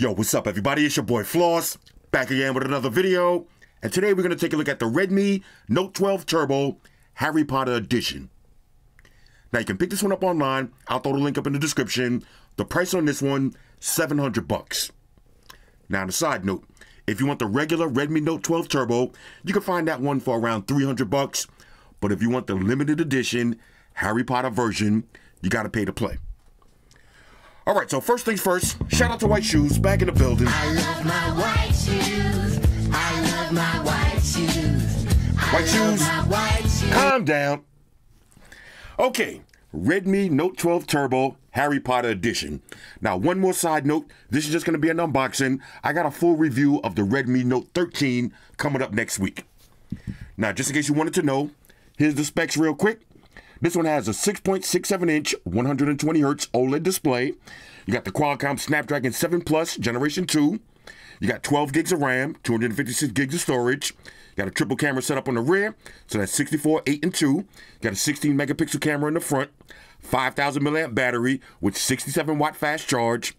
Yo, what's up, everybody? It's your boy Floss, back again with another video. And today we're going to take a look at the Redmi Note 12 Turbo Harry Potter Edition. Now, you can pick this one up online. I'll throw the link up in the description. The price on this one, 700 bucks. Now, on a side note, if you want the regular Redmi Note 12 Turbo, you can find that one for around 300 bucks. But if you want the limited edition Harry Potter version, you got to pay to play. All right, so first things first, shout out to White Shoes, back in the building. I love my white shoes. I love my white shoes. I White love shoes. my white shoes. Calm down. Okay, Redmi Note 12 Turbo Harry Potter Edition. Now, one more side note. This is just going to be an unboxing. I got a full review of the Redmi Note 13 coming up next week. Now, just in case you wanted to know, here's the specs real quick. This one has a 6.67 inch, 120 hertz OLED display. You got the Qualcomm Snapdragon 7 Plus Generation 2. You got 12 gigs of RAM, 256 gigs of storage. You got a triple camera setup on the rear, so that's 64, 8, and 2. You got a 16 megapixel camera in the front, 5,000 milliamp battery with 67 watt fast charge.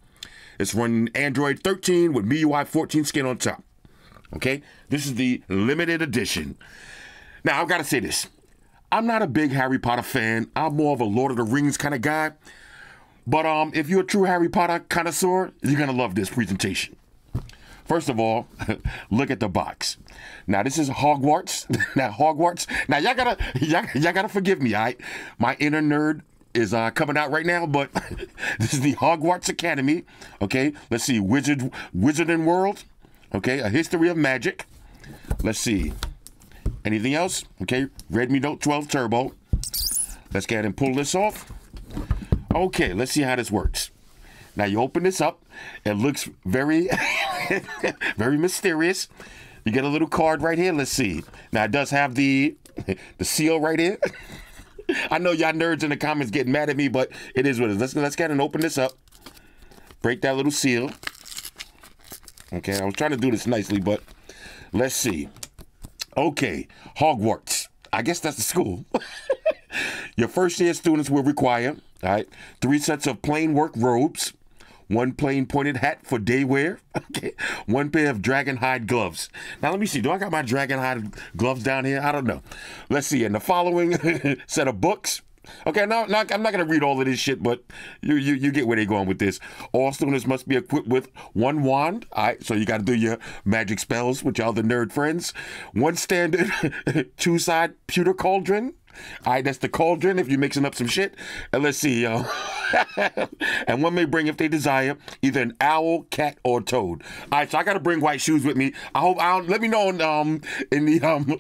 It's running Android 13 with MIUI 14 skin on top. Okay, this is the limited edition. Now I've got to say this: I'm not a big Harry Potter fan. I'm more of a Lord of the Rings kind of guy. But um, if you're a true Harry Potter connoisseur, you're gonna love this presentation. First of all, look at the box. Now this is Hogwarts. now Hogwarts. Now y'all gotta y'all, gotta forgive me. Right, my inner nerd is uh, coming out right now, but this is the Hogwarts Academy. Okay, let's see, Wizard Wizarding World. Okay, a history of magic. Let's see. Anything else? Okay, Redmi Note 12 Turbo. Let's go ahead and pull this off. Okay, let's see how this works. Now you open this up. It looks very, very mysterious. You get a little card right here. Let's see. Now it does have the the seal right here. I know y'all nerds in the comments getting mad at me, but it is what it is. Let's let's get and open this up. Break that little seal. Okay, I was trying to do this nicely, but let's see. Okay, Hogwarts. I guess that's the school. Your first year students will require, all right, three sets of plain work robes, one plain pointed hat for day wear, okay, one pair of dragon hide gloves. Now let me see. Do I got my dragon hide gloves down here? I don't know. Let's see. And the following set of books. Okay, now, now I'm not gonna read all of this shit, but you you, you get where they're going with this. All students must be equipped with one wand. All right, so you got to do your magic spells with your other nerd friends. One standard two side pewter cauldron. All right, that's the cauldron if you're mixing up some shit. And let's see, yo. and one may bring, if they desire, either an owl, cat, or toad. All right, so I got to bring white shoes with me. I hope I'll let me know in, um in the um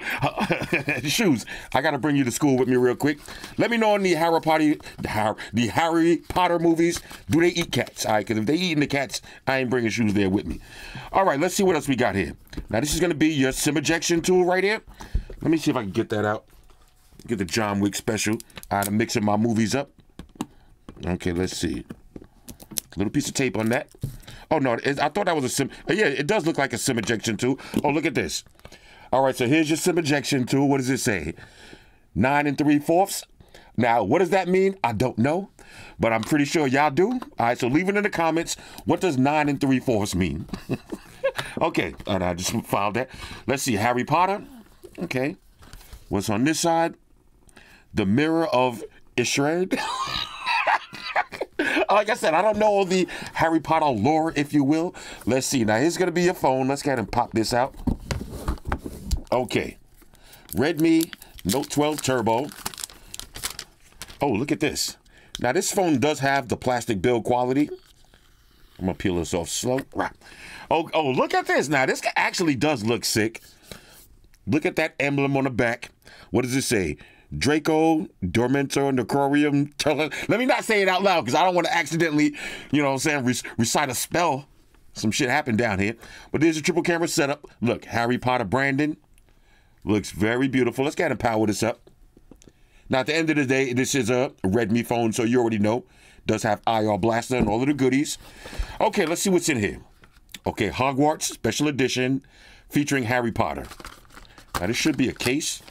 shoes. I got to bring you to school with me real quick. Let me know in the Harry Potter the Harry, the Harry Potter movies. Do they eat cats? All right, because if they eating the cats, I ain't bringing shoes there with me. All right, let's see what else we got here. Now this is gonna be your sim ejection tool right here. Let me see if I can get that out. Get the John Wick special. I'm mixing my movies up. Okay, let's see. Little piece of tape on that. Oh no, I thought that was a sim. uh, Yeah, it does look like a sim ejection tool. Oh, look at this. All right, so here's your sim ejection tool. What does it say? Nine and three fourths. Now, what does that mean? I don't know, but I'm pretty sure y'all do. All right, so leave it in the comments. What does nine and three fourths mean? okay, and I just filed that. Let's see, Harry Potter. Okay, what's on this side? The Mirror of Ishred. like I said, I don't know all the Harry Potter lore, if you will. Let's see. Now, here's going to be your phone. Let's go ahead and pop this out. Okay. Redmi Note 12 Turbo. Oh, look at this. Now, this phone does have the plastic build quality. I'm going to peel this off slow. Right. Oh, oh, look at this. Now, this actually does look sick. Look at that emblem on the back. What does it say? Draco, Dormento, Necrorium. Let me not say it out loud because I don't want to accidentally, you know what I'm saying, re- recite a spell. Some shit happened down here. But there's a triple camera setup. Look, Harry Potter Brandon Looks very beautiful. Let's get and power this up. Now, at the end of the day, this is a Redmi phone, so you already know. Does have IR blaster and all of the goodies. Okay, let's see what's in here. Okay, Hogwarts Special Edition featuring Harry Potter. Now, this should be a case.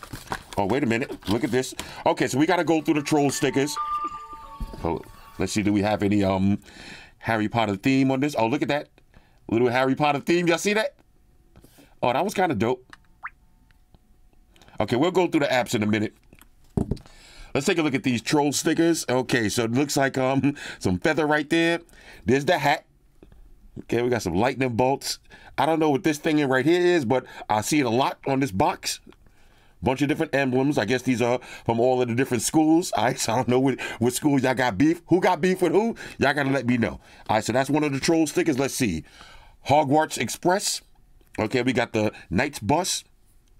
Oh, wait a minute. Look at this. Okay, so we got to go through the troll stickers. Oh, let's see. Do we have any um Harry Potter theme on this? Oh, look at that. Little Harry Potter theme. Y'all see that? Oh, that was kind of dope. Okay, we'll go through the apps in a minute. Let's take a look at these troll stickers. Okay, so it looks like um some feather right there. There's the hat. Okay, we got some lightning bolts. I don't know what this thing in right here is, but I see it a lot on this box. Bunch of different emblems. I guess these are from all of the different schools. All right, so I don't know what, what schools y'all got beef. Who got beef with who? Y'all gotta let me know. All right, so that's one of the troll stickers. Let's see. Hogwarts Express. Okay, we got the Knights bus.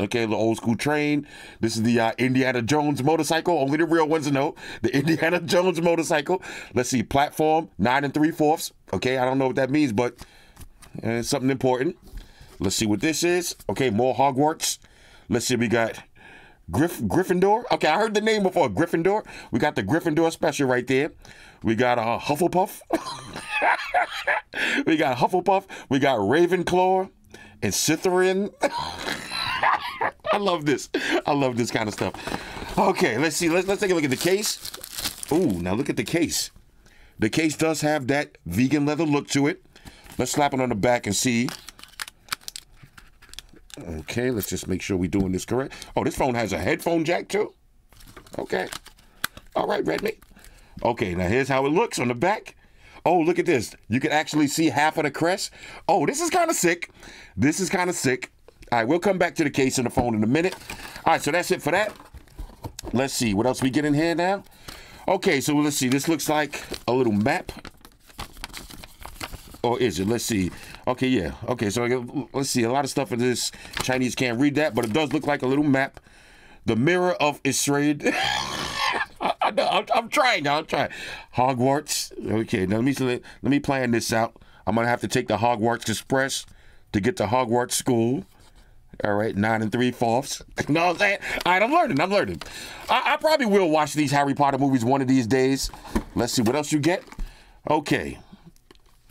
Okay, the old school train. This is the uh, Indiana Jones motorcycle. Only the real ones know. The Indiana Jones motorcycle. Let's see, platform nine and three fourths. Okay, I don't know what that means, but uh, something important. Let's see what this is. Okay, more Hogwarts. Let's see, we got Griff Gryffindor. Okay, I heard the name before. Gryffindor. We got the Gryffindor special right there. We got uh, Hufflepuff. we got Hufflepuff. We got Ravenclaw and Slytherin. I love this. I love this kind of stuff. Okay, let's see. Let's let's take a look at the case. Ooh, now look at the case. The case does have that vegan leather look to it. Let's slap it on the back and see. Okay, let's just make sure we're doing this correct. Oh, this phone has a headphone jack too. Okay. All right, Redmi. Okay, now here's how it looks on the back. Oh, look at this. You can actually see half of the crest. Oh, this is kind of sick. This is kind of sick. All right, we'll come back to the case and the phone in a minute. All right, so that's it for that. Let's see what else we get in here now. Okay, so let's see. This looks like a little map. Or is it? Let's see. Okay, yeah. Okay, so let's see. A lot of stuff in this Chinese can't read that, but it does look like a little map. The Mirror of Israel. I, I'm trying. I'm trying. Hogwarts. Okay, now let me let, let me plan this out. I'm gonna have to take the Hogwarts Express to get to Hogwarts School. All right, nine and three fourths. You know what I'm saying? All right, I'm learning. I'm learning. I, I probably will watch these Harry Potter movies one of these days. Let's see what else you get. Okay,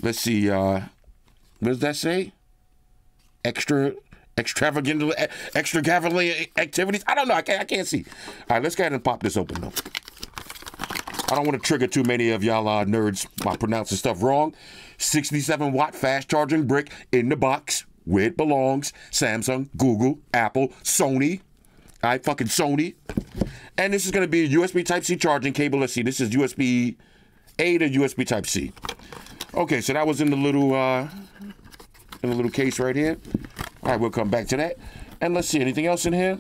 let's see. Uh, what does that say? Extra, extravagant, extravagant activities. I don't know. I can't. I can't see. All right, let's go ahead and pop this open though. I don't want to trigger too many of y'all uh, nerds by pronouncing stuff wrong. 67 watt fast charging brick in the box where it belongs. Samsung, Google, Apple, Sony. Right, fucking Sony. And this is going to be a USB Type C charging cable. Let's see. This is USB A to USB Type C. Okay, so that was in the little uh, in the little case right here. All right, we'll come back to that. And let's see anything else in here.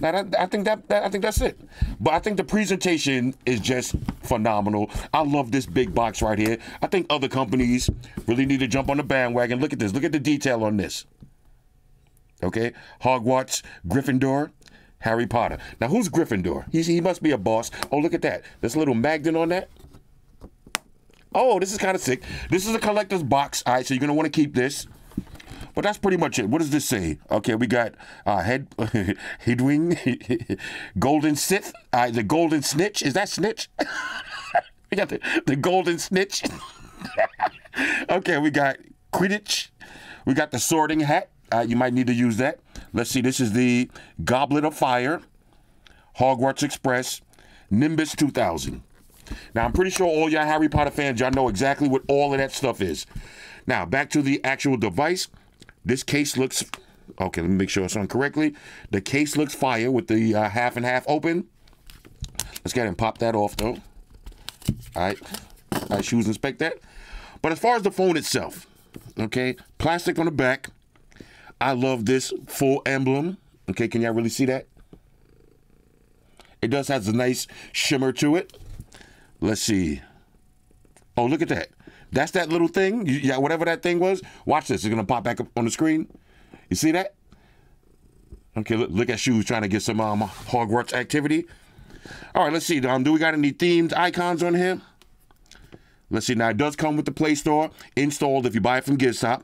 Now that, I think that, that I think that's it. But I think the presentation is just phenomenal. I love this big box right here. I think other companies really need to jump on the bandwagon. Look at this. Look at the detail on this. Okay, Hogwarts, Gryffindor, Harry Potter. Now who's Gryffindor? He's, he must be a boss. Oh, look at that. There's a little magnet on that. Oh, this is kind of sick. This is a collector's box. All right, so you're gonna want to keep this. But that's pretty much it. What does this say? Okay, we got uh, head Hedwing, Golden Sith, uh, the Golden Snitch. Is that Snitch? we got the, the Golden Snitch. okay, we got Quidditch. We got the Sorting Hat. Uh, you might need to use that. Let's see. This is the Goblet of Fire, Hogwarts Express, Nimbus 2000. Now, I'm pretty sure all y'all Harry Potter fans, y'all know exactly what all of that stuff is. Now, back to the actual device. This case looks, okay, let me make sure it's on correctly. The case looks fire with the uh, half and half open. Let's go ahead and pop that off, though. All right. Right, shoes inspect that. But as far as the phone itself, okay, plastic on the back. I love this full emblem. Okay, can y'all really see that? It does have a nice shimmer to it. Let's see. Oh, look at that. That's that little thing. Yeah, whatever that thing was. Watch this. It's gonna pop back up on the screen. You see that? Okay, look, look at shoes trying to get some um, Hogwarts activity. All right, let's see. Um, do we got any themed icons on here? Let's see. Now it does come with the Play Store installed if you buy it from GizTop.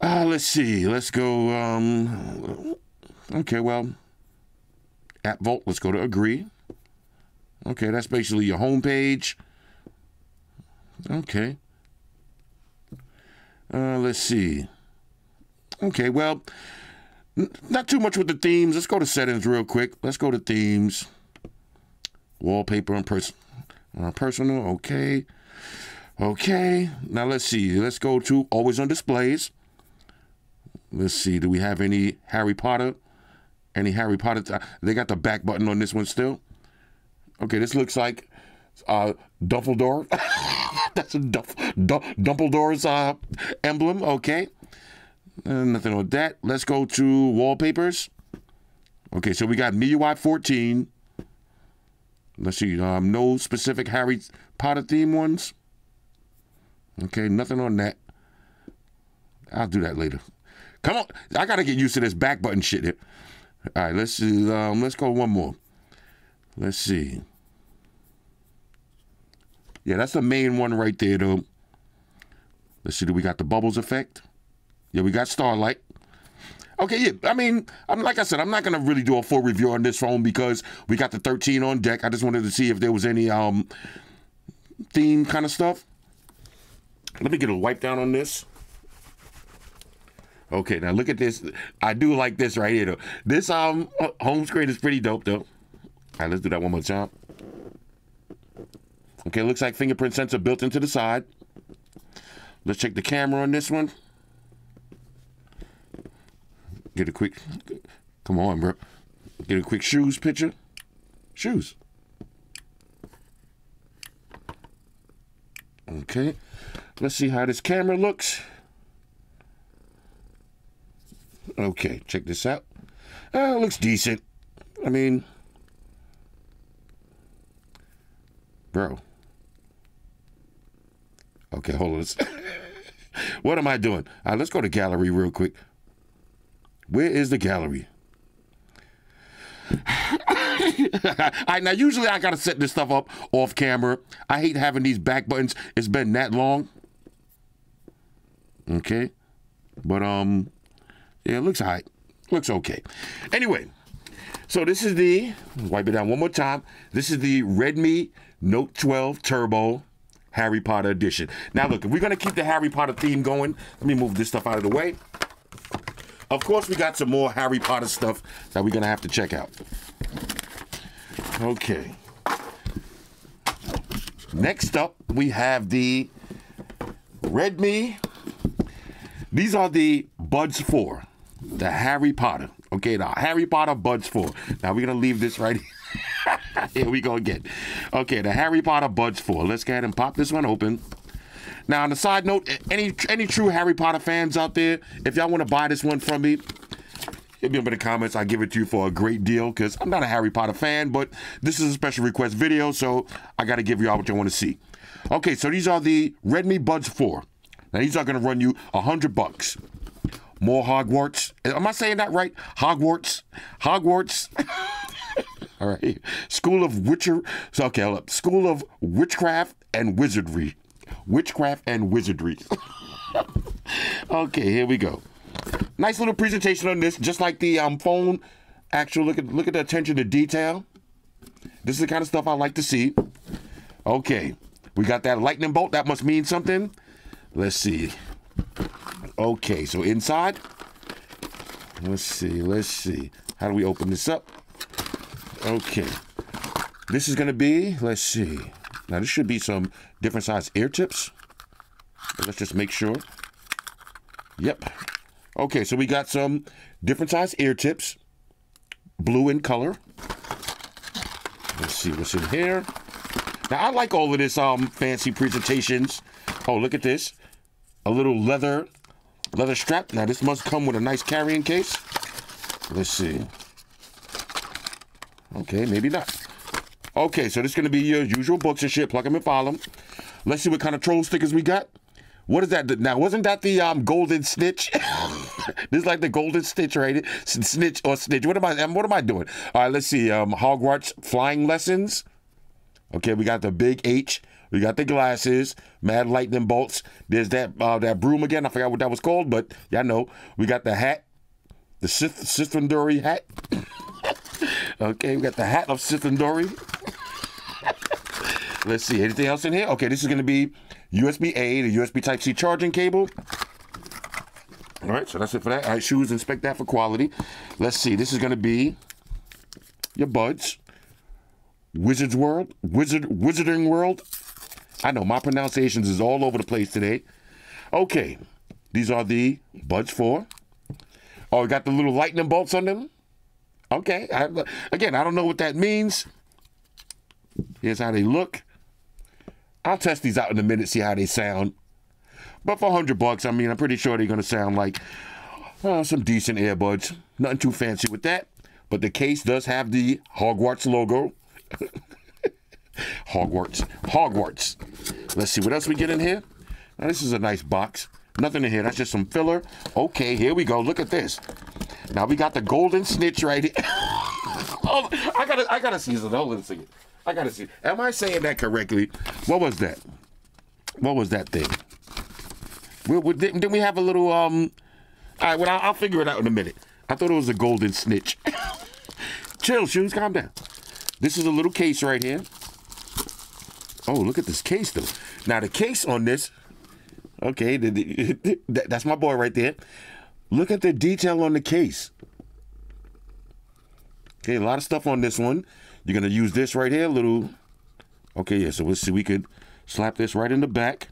Uh, let's see. Let's go. Um, okay, well, App Vault. Let's go to Agree. Okay, that's basically your home page. Okay. Uh, let's see. Okay, well, not too much with the themes. Let's go to settings real quick. Let's go to themes. Wallpaper and pers- uh, personal. Okay. Okay, now let's see. Let's go to always on displays. Let's see. Do we have any Harry Potter? Any Harry Potter? They got the back button on this one still. Okay, this looks like uh, Dumbledore. That's a Duff, Dum- Dumbledore's uh, emblem. Okay, Uh, nothing on that. Let's go to wallpapers. Okay, so we got MIUI 14. Let's see. Um, no specific Harry Potter theme ones. Okay, nothing on that. I'll do that later. Come on, I gotta get used to this back button shit here. All right, let's. Um, let's go one more. Let's see. Yeah, that's the main one right there, though. Let's see. Do we got the bubbles effect? Yeah, we got Starlight. Okay, yeah. I mean, I'm like I said, I'm not gonna really do a full review on this phone because we got the 13 on deck. I just wanted to see if there was any um theme kind of stuff. Let me get a wipe down on this. Okay, now look at this. I do like this right here though. This um home screen is pretty dope though. All right, let's do that one more time. Okay, looks like fingerprint sensor built into the side. Let's check the camera on this one. Get a quick, come on, bro. Get a quick shoes picture. Shoes. Okay, let's see how this camera looks. Okay, check this out. Uh, looks decent. I mean, bro. Okay, hold on. what am I doing? All right, let's go to gallery real quick. Where is the gallery? All right, now usually I gotta set this stuff up off camera. I hate having these back buttons. It's been that long. Okay, but um, yeah, it looks alright. Looks okay. Anyway, so this is the wipe it down one more time. This is the Redmi Note 12 Turbo Harry Potter edition. Now look, if we're gonna keep the Harry Potter theme going, let me move this stuff out of the way. Of course, we got some more Harry Potter stuff that we're gonna have to check out. Okay. Next up, we have the Redmi. These are the Buds 4, the Harry Potter. Okay, the Harry Potter Buds 4. Now we're gonna leave this right here. here we go again. Okay, the Harry Potter Buds 4. Let's go ahead and pop this one open. Now, on the side note, any any true Harry Potter fans out there, if y'all want to buy this one from me, hit me up in the comments. I'll give it to you for a great deal because I'm not a Harry Potter fan, but this is a special request video, so I got to give you all what you want to see. Okay, so these are the Redmi Buds 4. Now, these are going to run you a 100 bucks. More Hogwarts. Am I saying that right? Hogwarts. Hogwarts. All right. School of Witcher. So, okay, hold up. School of Witchcraft and Wizardry. Witchcraft and Wizardry. okay, here we go. Nice little presentation on this, just like the um, phone. Actual look at look at the attention to detail. This is the kind of stuff I like to see. Okay, we got that lightning bolt. That must mean something. Let's see. Okay, so inside. Let's see. Let's see. How do we open this up? Okay. This is gonna be. Let's see. Now this should be some different size ear tips. Let's just make sure. Yep. Okay, so we got some different size ear tips, blue in color. Let's see what's in here. Now I like all of this um fancy presentations. Oh, look at this. A little leather leather strap. Now this must come with a nice carrying case. Let's see. Okay, maybe not. Okay, so this is gonna be your usual books and shit. Plug them and file them. Let's see what kind of troll stickers we got. What is that? Now, wasn't that the um, golden snitch? this is like the golden snitch, right? Snitch or snitch. What am I? um, What am I doing? All right, let's see. Um, Hogwarts flying lessons. Okay, we got the big H. We got the glasses, mad lightning bolts. There's that uh, that broom again. I forgot what that was called, but y'all know. We got the hat, the Sith Sithundori hat. Okay, we got the hat of Sith and Dory. Let's see. Anything else in here? Okay, this is going to be USB A, the USB Type C charging cable. All right, so that's it for that. All right, shoes, inspect that for quality. Let's see. This is going to be your buds. Wizards World, Wizard, Wizarding World, I know my pronunciations is all over the place today. Okay, these are the Buds for. Oh, we got the little lightning bolts on them. Okay, I, again, I don't know what that means. Here's how they look. I'll test these out in a minute, see how they sound. But for 100 bucks, I mean, I'm pretty sure they're going to sound like uh, some decent earbuds. Nothing too fancy with that. But the case does have the Hogwarts logo. Hogwarts. Hogwarts. Let's see what else we get in here. Now, this is a nice box. Nothing in here. That's just some filler. Okay, here we go. Look at this. Now we got the golden snitch right here. oh, I gotta, I gotta see this. Hold on a second. I gotta see. Am I saying that correctly? What was that? What was that thing? We, we, didn't, didn't we have a little um? All right, well I'll, I'll figure it out in a minute. I thought it was a golden snitch. Chill, shoes, calm down. This is a little case right here. Oh, look at this case though. Now the case on this, okay, that's my boy right there. Look at the detail on the case. Okay, a lot of stuff on this one. You're gonna use this right here, little. Okay, yeah. So let's see. We could slap this right in the back.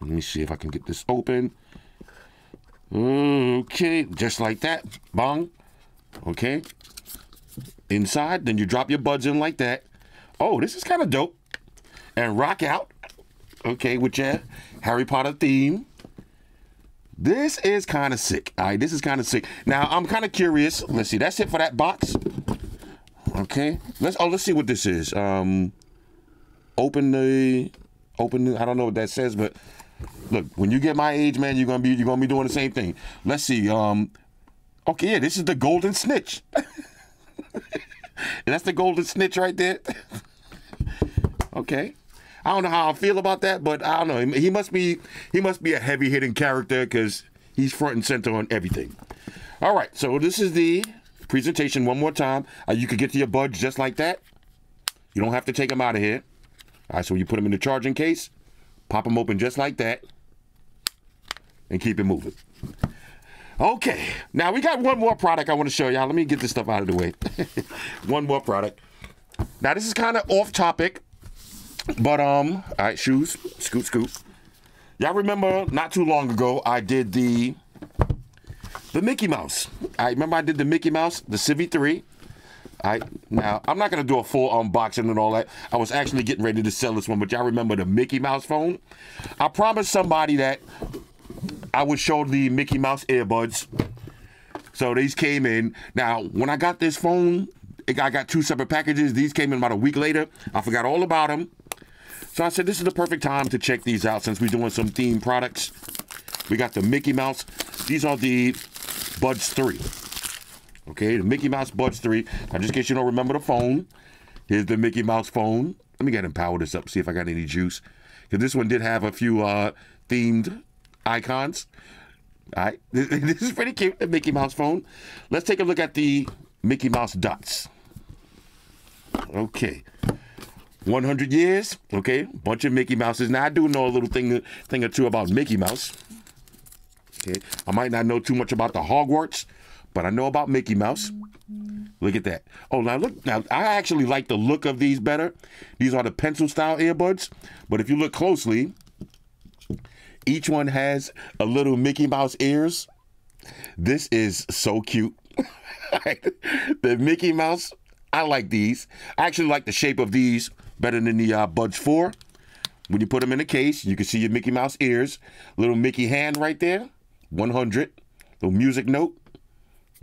Let me see if I can get this open. Okay, just like that. Bong. Okay. Inside, then you drop your buds in like that. Oh, this is kind of dope. And rock out. Okay, with your Harry Potter theme. This is kind of sick. All right, this is kind of sick. Now, I'm kind of curious. Let's see. That's it for that box. Okay. Let's oh, let's see what this is. Um open the open the, I don't know what that says, but look, when you get my age, man, you're going to be you're going to be doing the same thing. Let's see. Um Okay, yeah, this is the golden snitch. That's the golden snitch right there. okay. I don't know how I feel about that, but I don't know. He must be he must be a heavy hitting character because he's front and center on everything. All right, so this is the presentation one more time. Uh, you could get to your buds just like that. You don't have to take them out of here. All right, so you put them in the charging case, pop them open just like that, and keep it moving. Okay, now we got one more product I want to show y'all. Let me get this stuff out of the way. one more product. Now this is kind of off topic, but um, all right, shoes, scoot, scoot. Y'all remember not too long ago I did the the Mickey Mouse. I remember I did the Mickey Mouse, the Civi 3. I now I'm not gonna do a full unboxing and all that. I was actually getting ready to sell this one, but y'all remember the Mickey Mouse phone? I promised somebody that I would show the Mickey Mouse earbuds. So these came in. Now, when I got this phone, I got two separate packages. These came in about a week later. I forgot all about them. So I said, this is the perfect time to check these out since we're doing some theme products. We got the Mickey Mouse. These are the Buds 3. Okay, the Mickey Mouse Buds 3. Now, just in case you don't remember the phone, here's the Mickey Mouse phone. Let me get him power this up, see if I got any juice. Because this one did have a few uh, themed icons. All right, this is pretty cute, the Mickey Mouse phone. Let's take a look at the Mickey Mouse dots. Okay. 100 years, okay, bunch of Mickey Mouses. Now I do know a little thing, thing or two about Mickey Mouse. Okay, I might not know too much about the Hogwarts, but I know about Mickey Mouse. Look at that. Oh, now look. Now I actually like the look of these better. These are the pencil style earbuds, but if you look closely, each one has a little Mickey Mouse ears. This is so cute. the Mickey Mouse, I like these. I actually like the shape of these better than the uh, Buds 4. When you put them in a case, you can see your Mickey Mouse ears. Little Mickey hand right there, 100. Little music note.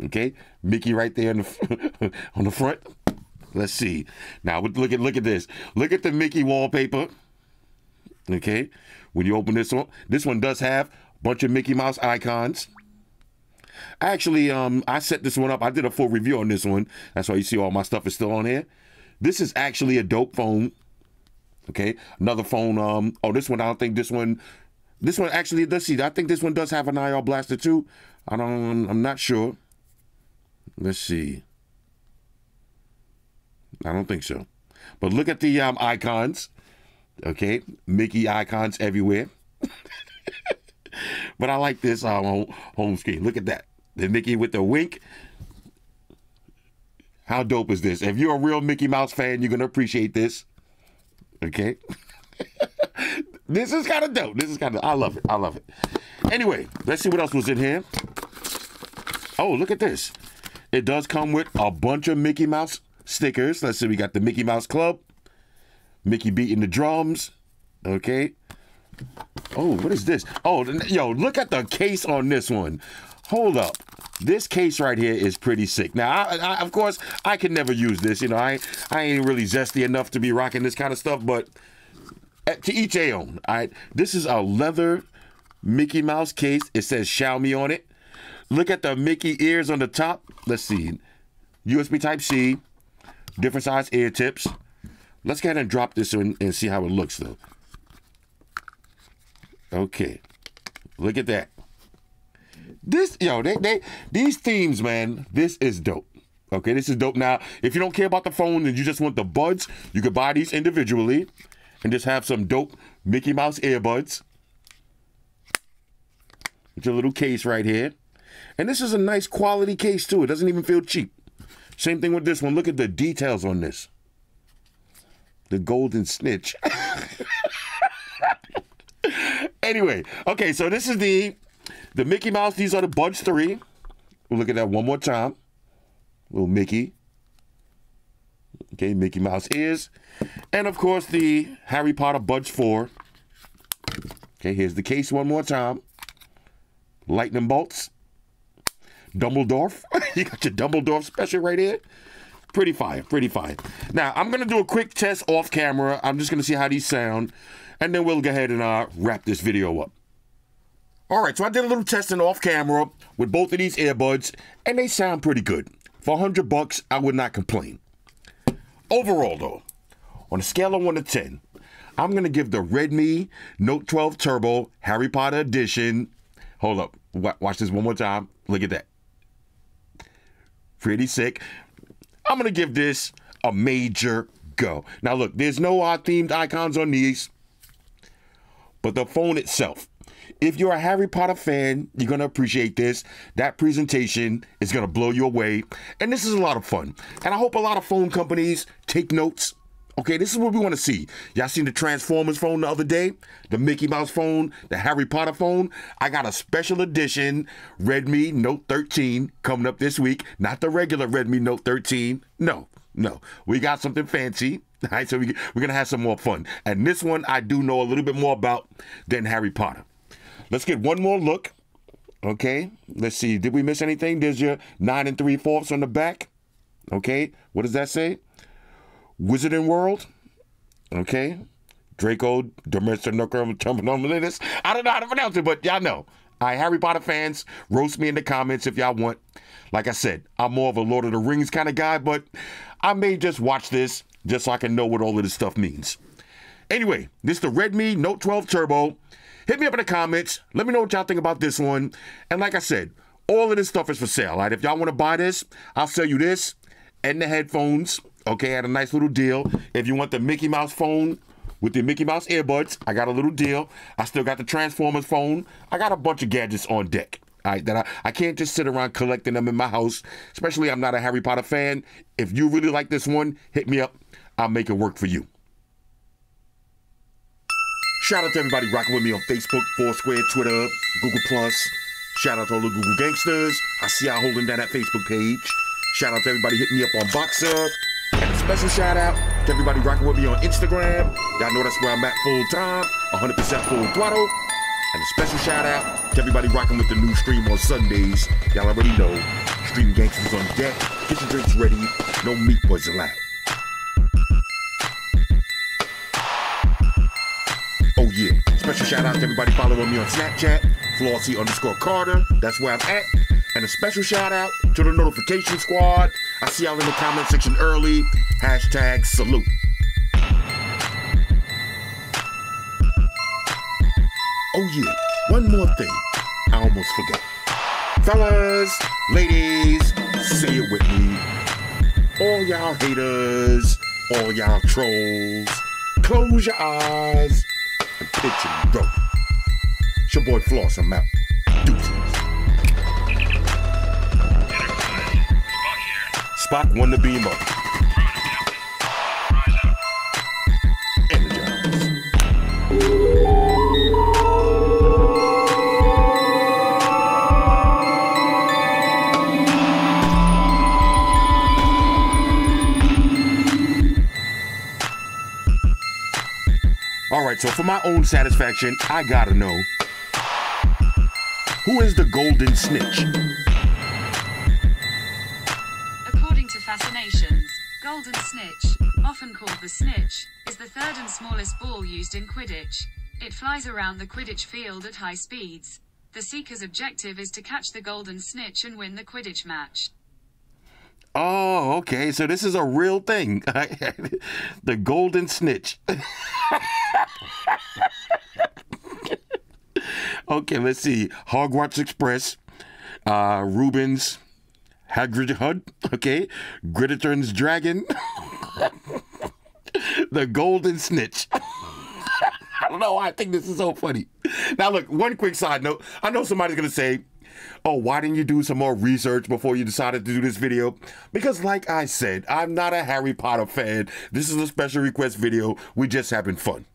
Okay, Mickey right there the, on the front. Let's see. Now look at look at this. Look at the Mickey wallpaper. Okay, when you open this one, this one does have a bunch of Mickey Mouse icons. Actually, um, I set this one up. I did a full review on this one. That's why you see all my stuff is still on here. This is actually a dope phone. Okay, another phone. Um, oh, this one. I don't think this one. This one actually. Let's see. I think this one does have an IR blaster too. I don't. I'm not sure. Let's see. I don't think so. But look at the um, icons. Okay, Mickey icons everywhere. but I like this um, home screen. Look at that. The Mickey with the wink. How dope is this? If you're a real Mickey Mouse fan, you're gonna appreciate this. Okay. this is kind of dope. This is kind of, I love it. I love it. Anyway, let's see what else was in here. Oh, look at this. It does come with a bunch of Mickey Mouse stickers. Let's see, we got the Mickey Mouse Club, Mickey beating the drums. Okay. Oh, what is this? Oh, yo, look at the case on this one. Hold up. This case right here is pretty sick. Now, I, I, of course, I can never use this. You know, I I ain't really zesty enough to be rocking this kind of stuff, but eh, to each their own. All right, this is a leather Mickey Mouse case. It says Xiaomi on it. Look at the Mickey ears on the top. Let's see, USB Type C, different size ear tips. Let's go ahead and drop this in and see how it looks though. Okay, look at that. This yo, they they these themes, man. This is dope. Okay, this is dope. Now, if you don't care about the phone and you just want the buds, you could buy these individually and just have some dope Mickey Mouse earbuds. With your little case right here. And this is a nice quality case too. It doesn't even feel cheap. Same thing with this one. Look at the details on this. The golden snitch. anyway, okay, so this is the the Mickey Mouse. These are the Buds 3. We'll look at that one more time. Little Mickey. Okay, Mickey Mouse ears. And of course, the Harry Potter Buds 4. Okay, here's the case one more time. Lightning bolts. Dumbledore. you got your Dumbledore special right here. Pretty fire, pretty fire. Now, I'm going to do a quick test off camera. I'm just going to see how these sound. And then we'll go ahead and uh, wrap this video up. All right, so I did a little testing off camera with both of these earbuds, and they sound pretty good. For 100 bucks, I would not complain. Overall, though, on a scale of 1 to 10, I'm going to give the Redmi Note 12 Turbo Harry Potter Edition. Hold up. Watch this one more time. Look at that. Pretty sick. I'm going to give this a major go. Now, look, there's no uh, themed icons on these, but the phone itself. If you're a Harry Potter fan, you're going to appreciate this. That presentation is going to blow you away. And this is a lot of fun. And I hope a lot of phone companies take notes. Okay, this is what we want to see. Y'all seen the Transformers phone the other day? The Mickey Mouse phone, the Harry Potter phone. I got a special edition Redmi Note 13 coming up this week. Not the regular Redmi Note 13. No, no. We got something fancy. All right, so we, we're going to have some more fun. And this one I do know a little bit more about than Harry Potter. Let's get one more look. Okay, let's see. Did we miss anything? There's your nine and three fourths on the back. Okay, what does that say? Wizarding World. Okay, Draco Domesticnocrum I don't know how to pronounce it, but y'all know. All right, Harry Potter fans, roast me in the comments if y'all want. Like I said, I'm more of a Lord of the Rings kind of guy, but I may just watch this just so I can know what all of this stuff means. Anyway, this is the Redmi Note 12 Turbo. Hit me up in the comments. Let me know what y'all think about this one. And like I said, all of this stuff is for sale. Right, if y'all want to buy this, I'll sell you this and the headphones. Okay, at a nice little deal. If you want the Mickey Mouse phone with the Mickey Mouse earbuds, I got a little deal. I still got the Transformers phone. I got a bunch of gadgets on deck. All right, that I, I can't just sit around collecting them in my house. Especially, I'm not a Harry Potter fan. If you really like this one, hit me up. I'll make it work for you. Shout out to everybody rocking with me on Facebook, Foursquare, Twitter, Google Plus. Shout out to all the Google gangsters. I see y'all holding down that Facebook page. Shout out to everybody hitting me up on Voxer. And a special shout out to everybody rocking with me on Instagram. Y'all know that's where I'm at full time, 100% full throttle. And a special shout out to everybody rocking with the new stream on Sundays. Y'all already know. Stream gangsters on deck. Get your drinks ready. No meat boys allowed. Shout out to everybody following me on Snapchat, Flossy underscore Carter. That's where I'm at. And a special shout out to the notification squad. I see y'all in the comment section early. Hashtag salute. Oh yeah, one more thing. I almost forgot. Fellas, ladies, say it with me. All y'all haters, all y'all trolls, close your eyes and picture. It's your boy Floss, I'm out. Deuces. Spock won the beam up. So for my own satisfaction, I gotta know who is the golden snitch? According to Fascinations, Golden Snitch, often called the snitch, is the third and smallest ball used in Quidditch. It flies around the Quidditch field at high speeds. The Seeker's objective is to catch the Golden Snitch and win the Quidditch match. Oh, okay. So this is a real thing. the golden snitch. okay, let's see. Hogwarts Express, uh, Rubens, Hagrid okay, Gritterton's Dragon, the Golden Snitch. I don't know why I think this is so funny. Now, look, one quick side note. I know somebody's going to say, oh, why didn't you do some more research before you decided to do this video? Because, like I said, I'm not a Harry Potter fan. This is a special request video. We just having fun.